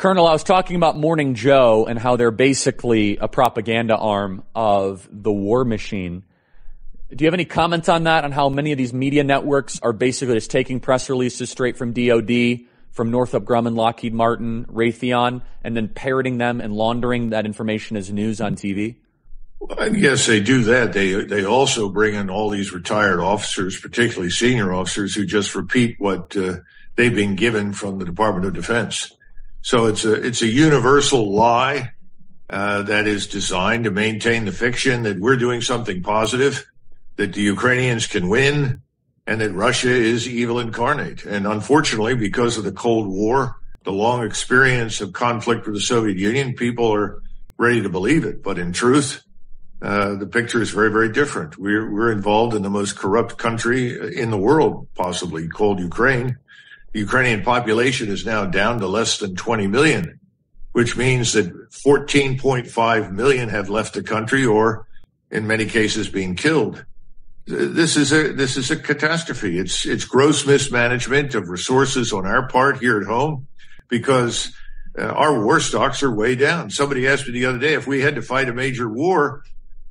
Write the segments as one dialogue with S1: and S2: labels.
S1: Colonel, I was talking about Morning Joe and how they're basically a propaganda arm of the war machine. Do you have any comments on that, on how many of these media networks are basically just taking press releases straight from DOD, from Northrop Grumman, Lockheed Martin, Raytheon, and then parroting them and laundering that information as news on TV?
S2: Yes, they do that. They they also bring in all these retired officers, particularly senior officers, who just repeat what uh, they've been given from the Department of Defense. So it's a it's a universal lie uh, that is designed to maintain the fiction that we're doing something positive that the Ukrainians can win and that Russia is evil incarnate. And unfortunately, because of the Cold War, the long experience of conflict with the Soviet Union, people are ready to believe it. But in truth, uh, the picture is very, very different. We're, we're involved in the most corrupt country in the world, possibly called Ukraine. The Ukrainian population is now down to less than 20 million, which means that 14.5 million have left the country or in many cases being killed this is a this is a catastrophe. It's it's gross mismanagement of resources on our part here at home, because uh, our war stocks are way down. Somebody asked me the other day if we had to fight a major war,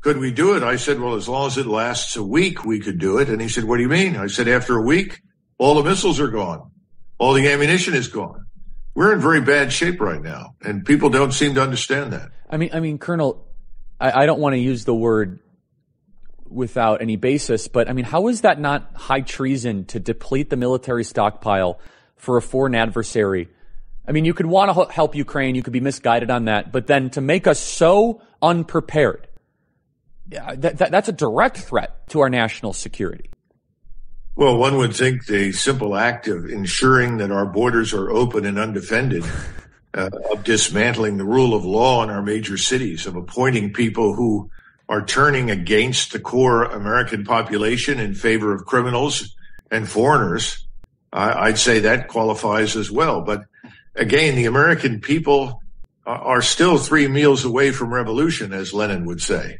S2: could we do it? I said, well, as long as it lasts a week, we could do it. And he said, what do you mean? I said, after a week, all the missiles are gone, all the ammunition is gone. We're in very bad shape right now, and people don't seem to understand that.
S1: I mean, I mean, Colonel, I, I don't want to use the word without any basis. But I mean, how is that not high treason to deplete the military stockpile for a foreign adversary? I mean, you could want to help Ukraine, you could be misguided on that, but then to make us so unprepared, that, that, that's a direct threat to our national security.
S2: Well, one would think the simple act of ensuring that our borders are open and undefended, uh, of dismantling the rule of law in our major cities, of appointing people who are turning against the core American population in favor of criminals and foreigners, I'd say that qualifies as well. But again, the American people are still three meals away from revolution, as Lenin would say.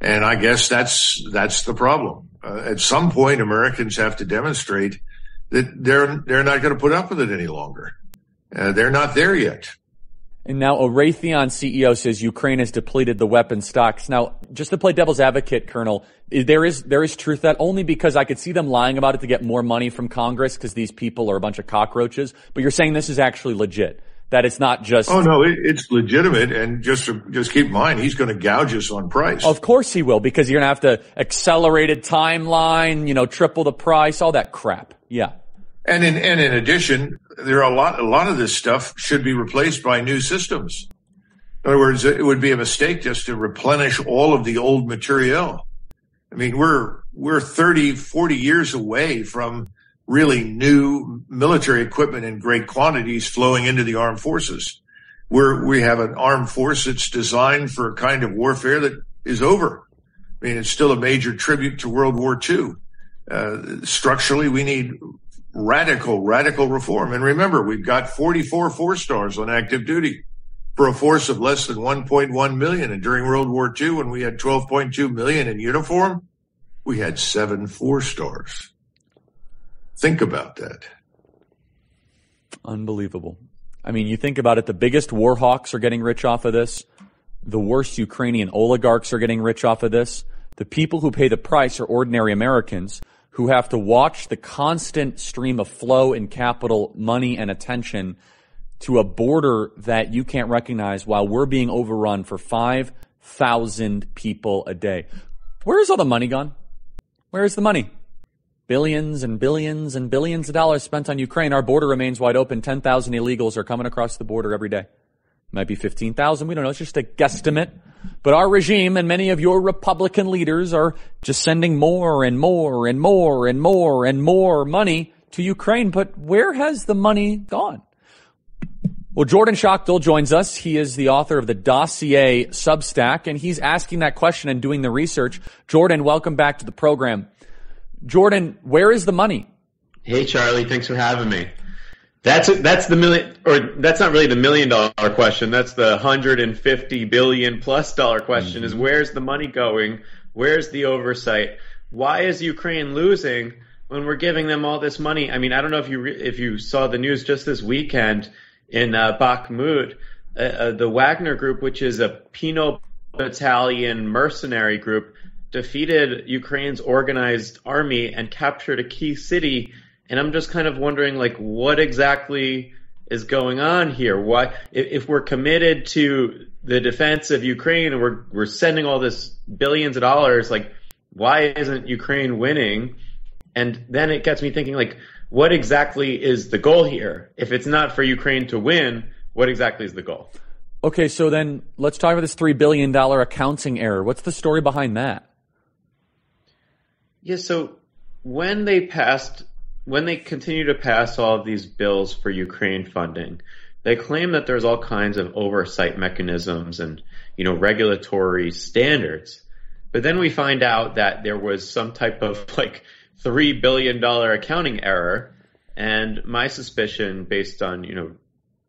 S2: And I guess that's, that's the problem. Uh, at some point, Americans have to demonstrate that they're, they're not going to put up with it any longer. Uh, they're not there yet.
S1: And now a Raytheon CEO says Ukraine has depleted the weapon stocks. Now, just to play devil's advocate, Colonel, there is there is truth that only because I could see them lying about it to get more money from Congress because these people are a bunch of cockroaches. But you're saying this is actually legit. That it's not just.
S2: Oh no, it, it's legitimate, and just just keep in mind he's going to gouge us on price.
S1: Of course he will, because you're going to have to accelerated timeline, you know, triple the price, all that crap. Yeah.
S2: And in and in addition, there are a lot a lot of this stuff should be replaced by new systems. In other words, it would be a mistake just to replenish all of the old material. I mean, we're we're 30, 40 years away from really new military equipment in great quantities flowing into the armed forces. We're, we have an armed force that's designed for a kind of warfare that is over. I mean, it's still a major tribute to World War II. Uh, structurally, we need radical, radical reform. And remember, we've got 44 four stars on active duty for a force of less than 1.1 million. And during World War II, when we had 12.2 million in uniform, we had seven four stars. Think about that.
S1: Unbelievable. I mean, you think about it, the biggest war hawks are getting rich off of this. The worst Ukrainian oligarchs are getting rich off of this. The people who pay the price are ordinary Americans who have to watch the constant stream of flow in capital, money, and attention to a border that you can't recognize while we're being overrun for 5,000 people a day. Where's all the money gone? Where's the money? Billions and billions and billions of dollars spent on Ukraine. Our border remains wide open. 10,000 illegals are coming across the border every day. Might be 15,000. We don't know. It's just a guesstimate. But our regime and many of your Republican leaders are just sending more and more and more and more and more money to Ukraine. But where has the money gone? Well, Jordan Schachtel joins us. He is the author of the Dossier Substack, and he's asking that question and doing the research. Jordan, welcome back to the program. Jordan, where is the money?
S3: Hey, Charlie. Thanks for having me. That's that's the million, or that's not really the million dollar question. That's the hundred and fifty billion plus dollar question: mm-hmm. is where's the money going? Where's the oversight? Why is Ukraine losing when we're giving them all this money? I mean, I don't know if you re- if you saw the news just this weekend. in uh, Bakhmut, uh, uh, the Wagner group, which is a penal battalion mercenary group, defeated Ukraine's organized army and captured a key city. And I'm just kind of wondering, like, what exactly is going on here? Why, if, if we're committed to the defense of Ukraine and we're we're sending all this billions of dollars, like, why isn't Ukraine winning? And then it gets me thinking, like, what exactly is the goal here? If it's not for Ukraine to win, what exactly is the goal?
S1: Okay, so then let's talk about this $3 billion accounting error. What's the story behind that?
S3: Yeah, so when they passed, when they continue to pass all of these bills for Ukraine funding, they claim that there's all kinds of oversight mechanisms and, you know, regulatory standards. But then we find out that there was some type of like $3 billion accounting error. And my suspicion, based on, you know,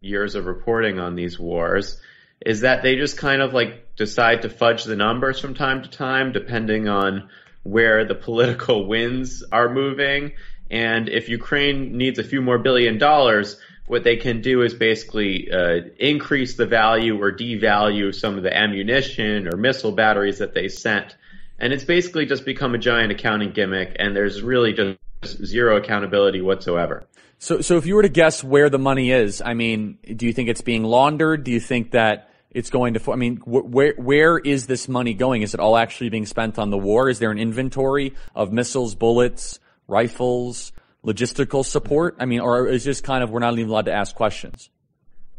S3: years of reporting on these wars, is that they just kind of like decide to fudge the numbers from time to time, depending on where the political winds are moving. And if Ukraine needs a few more billion dollars, what they can do is basically uh, increase the value or devalue some of the ammunition or missile batteries that they sent and it's basically just become a giant accounting gimmick, and there's really just zero accountability whatsoever.
S1: So, so if you were to guess where the money is, I mean, do you think it's being laundered? Do you think that it's going to? I mean, wh- where where is this money going? Is it all actually being spent on the war? Is there an inventory of missiles, bullets, rifles, logistical support? I mean, or is just kind of we're not even allowed to ask questions?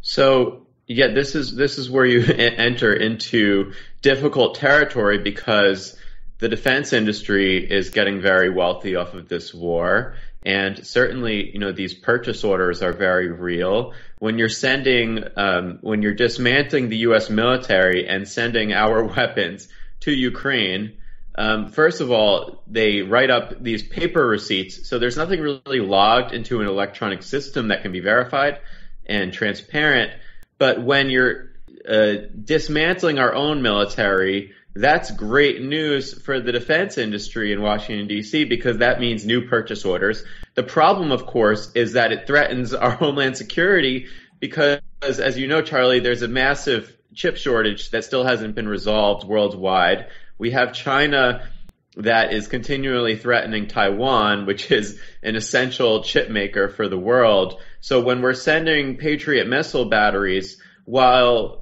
S3: So yeah, this is this is where you enter into difficult territory because the defense industry is getting very wealthy off of this war. And certainly, you know, these purchase orders are very real. When you're sending, um, when you're dismantling the U.S. military and sending our weapons to Ukraine, um, first of all, they write up these paper receipts. So there's nothing really logged into an electronic system that can be verified and transparent. But when you're uh, dismantling our own military, that's great news for the defense industry in Washington, D.C., because that means new purchase orders. The problem, of course, is that it threatens our homeland security because, as you know, Charlie, there's a massive chip shortage that still hasn't been resolved worldwide. We have China that is continually threatening Taiwan, which is an essential chip maker for the world. So when we're sending Patriot missile batteries, while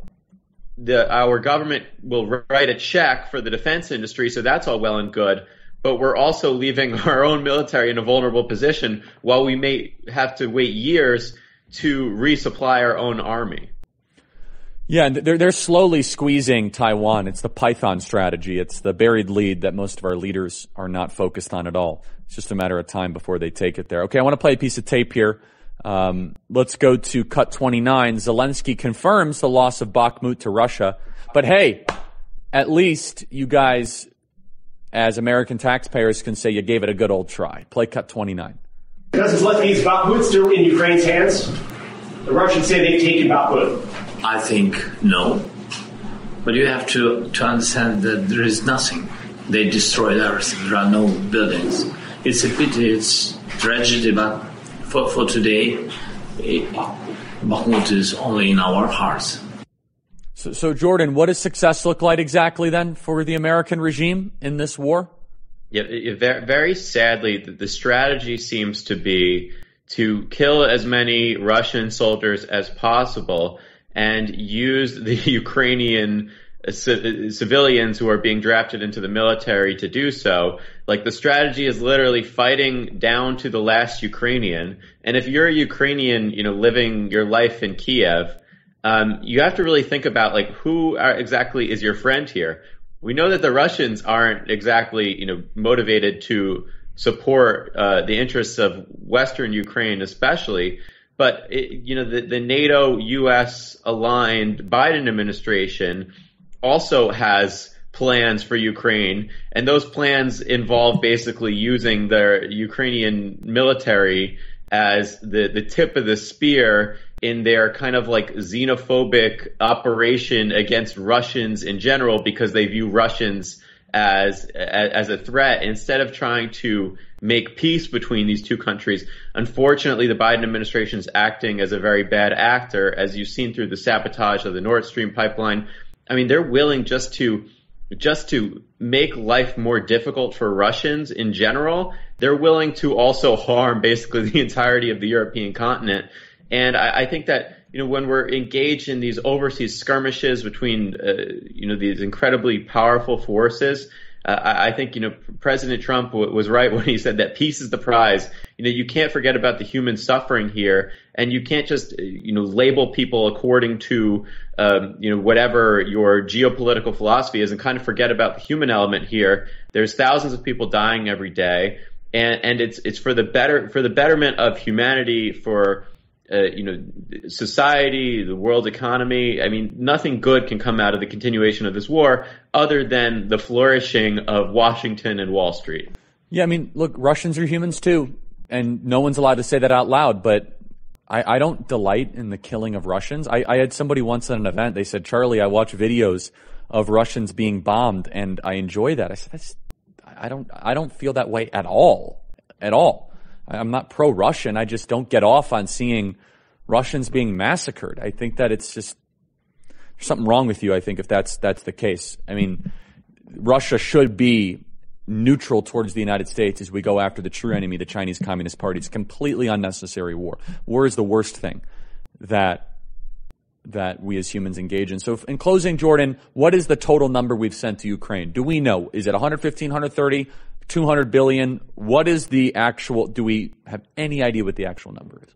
S3: the our government will write a check for the defense industry, so that's all well and good. But we're also leaving our own military in a vulnerable position while we may have to wait years to resupply our own army.
S1: Yeah, they're they're slowly squeezing Taiwan. It's the Python strategy. It's the buried lead that most of our leaders are not focused on at all. It's just a matter of time before they take it there. Okay, I want to play a piece of tape here. Um, let's go to cut 29. Zelensky confirms the loss of Bakhmut to Russia. But hey, at least you guys, as American taxpayers, can say you gave it a good old try. Play cut 29.
S4: Does Zelensky, is Bakhmut still in Ukraine's hands? The Russians say they've taken Bakhmut.
S5: I think no. But you have to, to understand that there is nothing. They destroyed everything. There are no buildings. It's a pity, it's tragedy, but for, for today, it, Bakhmut is only in our hearts.
S1: So, so, Jordan, what does success look like exactly then for the American regime in this war?
S3: Yeah, very sadly, the strategy seems to be to kill as many Russian soldiers as possible and use the Ukrainian civilians who are being drafted into the military to do so. Like the strategy is literally fighting down to the last Ukrainian. And if you're a Ukrainian, you know, living your life in Kiev, um, you have to really think about like who are, exactly is your friend here. We know that the Russians aren't exactly, you know, motivated to support uh, the interests of Western Ukraine, especially. But it, you know, the, the NATO U.S. aligned Biden administration also has plans for Ukraine, and those plans involve basically using the Ukrainian military as the, the tip of the spear in their kind of like xenophobic operation against Russians in general because they view Russians as as a threat instead of trying to make peace between these two countries. Unfortunately, the Biden administration is acting as a very bad actor, as you've seen through the sabotage of the Nord Stream pipeline. I mean, they're willing just to just to make life more difficult for Russians in general. They're willing to also harm basically the entirety of the European continent. And I, I think that you know, when we're engaged in these overseas skirmishes between, uh, you know, these incredibly powerful forces, uh, I, think, you know, President Trump w- was right when he said that peace is the prize. You know, you can't forget about the human suffering here, and you can't just, you know, label people according to, um, you know, whatever your geopolitical philosophy is, and kind of forget about the human element here. There's thousands of people dying every day, and and it's it's for the better for the betterment of humanity for uh, you know, society, the world economy. I mean, nothing good can come out of the continuation of this war other than the flourishing of Washington and Wall Street.
S1: Yeah, I mean, look, Russians are humans too, and no one's allowed to say that out loud, but I, I don't delight in the killing of Russians. I, I had somebody once at an event, they said, Charlie, I watch videos of Russians being bombed and I enjoy that. I said, That's, I don't, I don't feel that way at all, at all. I'm not pro-Russian. I just don't get off on seeing Russians being massacred. I think that it's just there's something wrong with you. I think if that's that's the case. I mean, Russia should be neutral towards the United States as we go after the true enemy, the Chinese Communist Party. It's completely unnecessary war. War is the worst thing that that we as humans engage in. So in closing, Jordan, what is the total number we've sent to Ukraine? Do we know? Is it 115, 130? 200 billion. What is the actual, do we have any idea what the actual number is?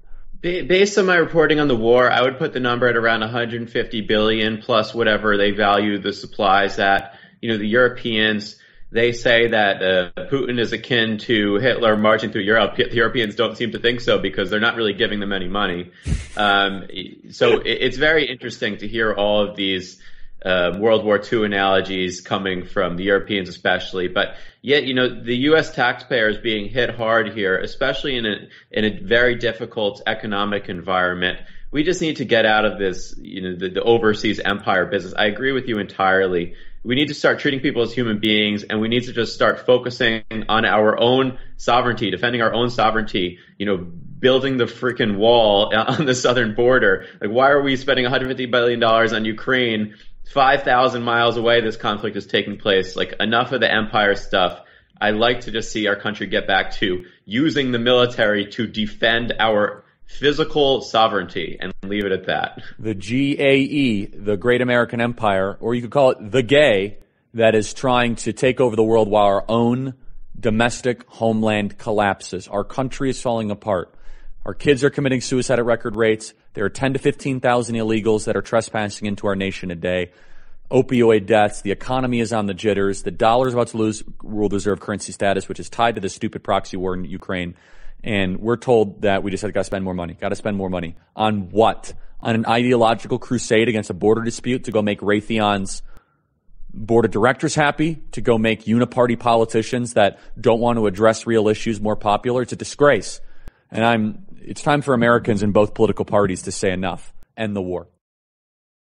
S3: Based on my reporting on the war, I would put the number at around 150 billion plus whatever they value the supplies at. You know, the Europeans, they say that uh, Putin is akin to Hitler marching through Europe. The Europeans don't seem to think so because they're not really giving them any money. Um, so it, it's very interesting to hear all of these uh, World War II analogies coming from the Europeans, especially. But yet, you know, the U.S. taxpayer is being hit hard here, especially in a in a very difficult economic environment. We just need to get out of this, you know, the, the overseas empire business. I agree with you entirely. We need to start treating people as human beings, and we need to just start focusing on our own sovereignty, defending our own sovereignty. You know, building the freaking wall on the southern border. Like, why are we spending 150 billion dollars on Ukraine 5,000 miles away this conflict is taking place. Like enough of the empire stuff. I like to just see our country get back to using the military to defend our physical sovereignty and leave it at that.
S1: The GAE, the Great American Empire, or you could call it the gay, that is trying to take over the world while our own domestic homeland collapses. Our country is falling apart. Our kids are committing suicide at record rates. There are 10 to 15,000 illegals that are trespassing into our nation a day. Opioid deaths. The economy is on the jitters. The dollar is about to lose world reserve currency status, which is tied to the stupid proxy war in Ukraine. And we're told that we just have got to spend more money. Got to spend more money. On what? On an ideological crusade against a border dispute to go make Raytheon's board of directors happy, to go make uniparty politicians that don't want to address real issues more popular. It's a disgrace. And I'm it's time for Americans in both political parties to say enough. End the war.